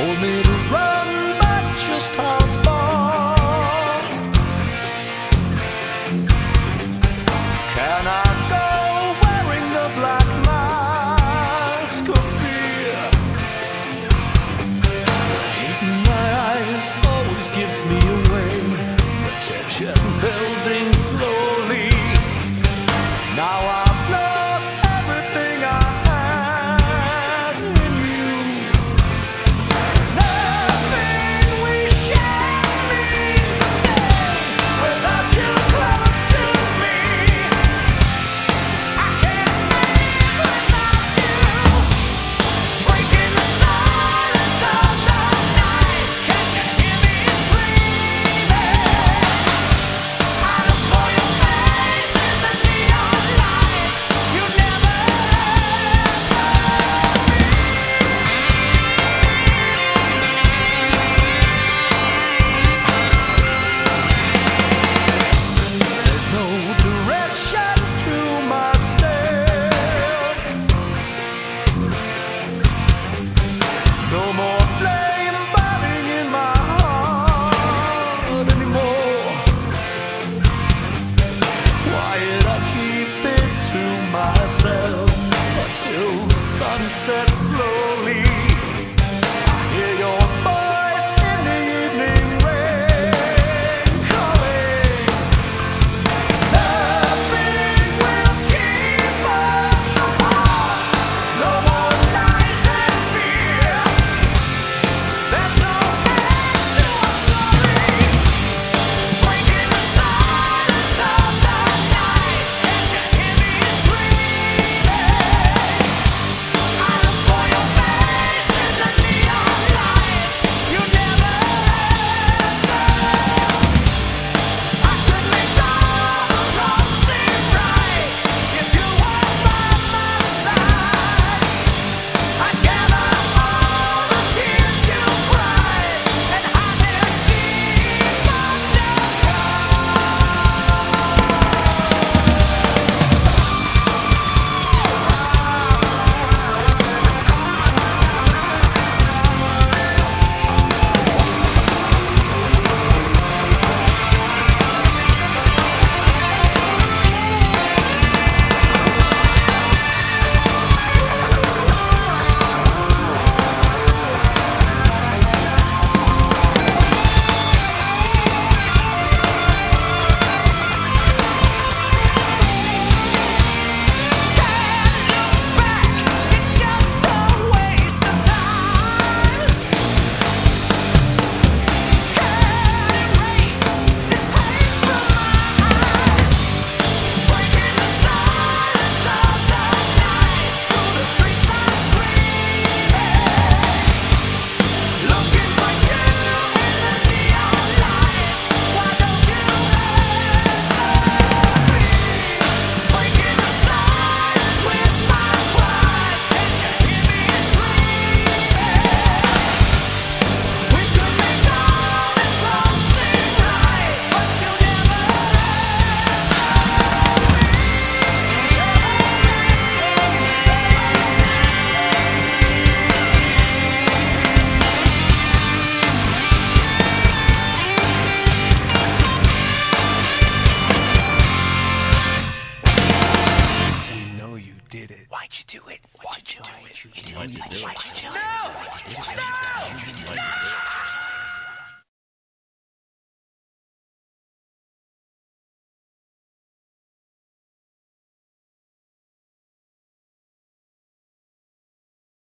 hold me sunsets did it. Why'd you do it? Why'd you do it? You did it. Why'd you do it? No! No! No!